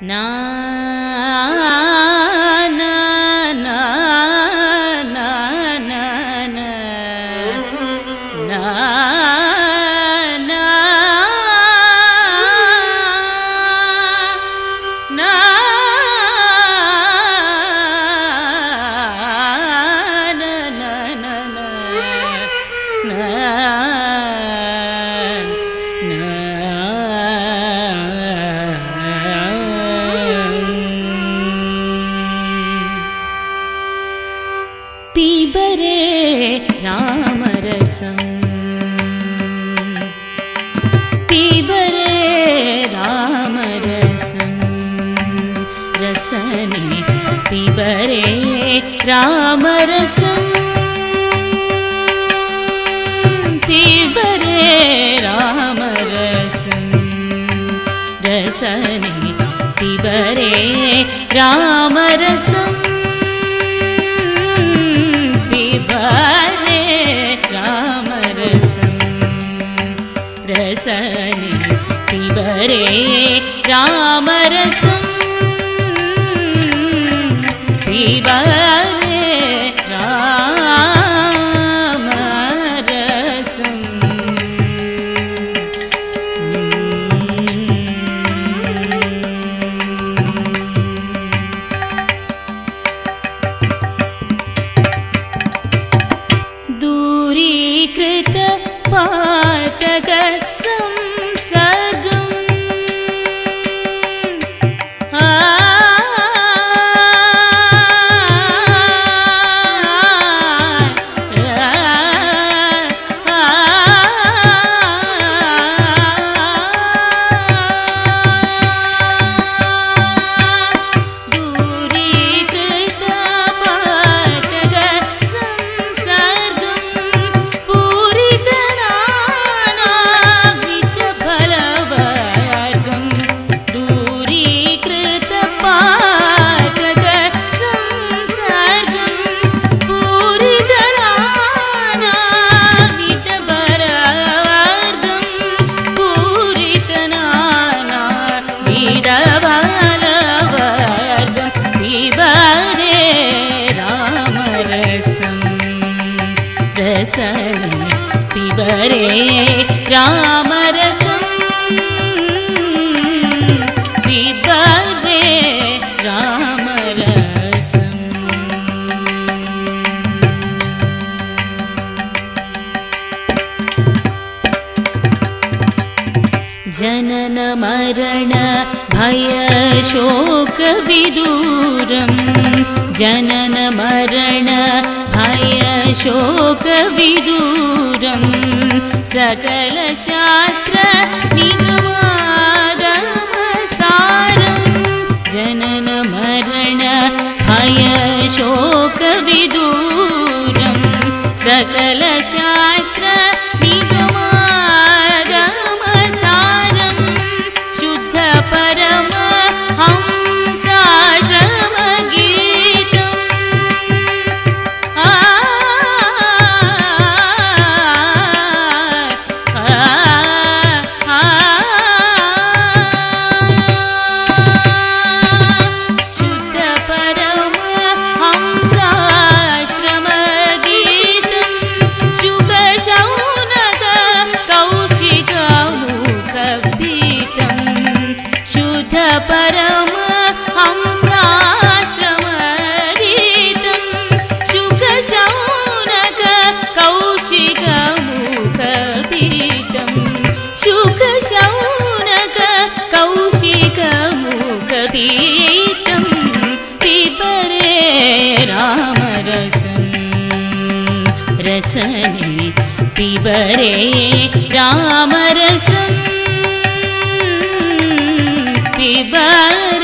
na na. बरे रामरसम् पीबरे ती रसने पीबरे रस। पीबरे बे रसने पीबरे रामरसम् रे रामरसंब पिबरे रामरसं पिबरे रामरसं जन मरण भयशोकविदूरम् जनन मरण शोकविदूरं सकलशास्त्र नि शौनक कौशिकमुखपीतं पिपरे रामरसं। रसने पिबरे रामरसं। पिबरे